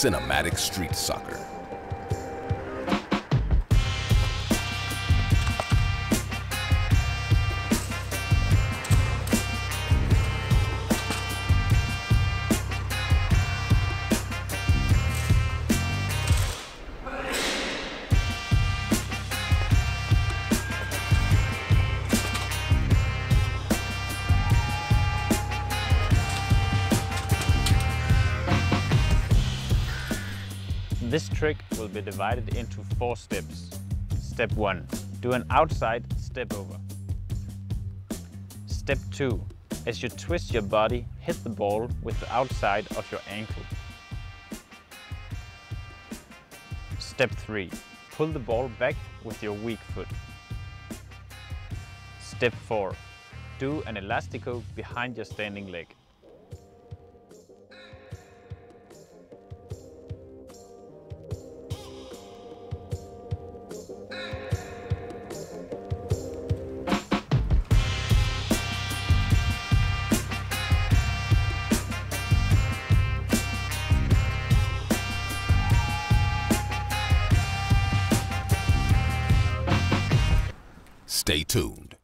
cinematic street soccer. This trick will be divided into four steps. Step 1. Do an outside step over. Step 2. As you twist your body, hit the ball with the outside of your ankle. Step 3. Pull the ball back with your weak foot. Step 4. Do an elastico behind your standing leg. Stay tuned.